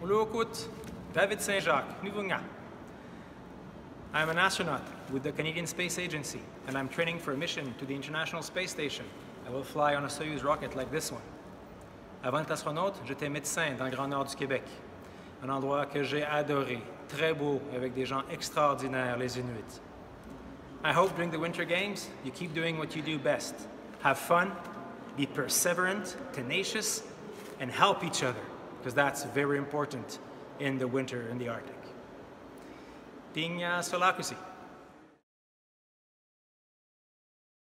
Mulukut David Saint Jacques, Nuvunga. I am an astronaut with the Canadian Space Agency, and I'm training for a mission to the International Space Station. I will fly on a Soyuz rocket like this one. Avant d'être astronaute, j'étais médecin dans le Grand Nord du Québec, un endroit que j'ai adoré, très beau, avec des gens extraordinaires, les Inuits. I hope during the Winter Games, you keep doing what you do best. Have fun, be perseverant, tenacious, and help each other, because that's very important in the winter in the Arctic. Tinha Solakusi.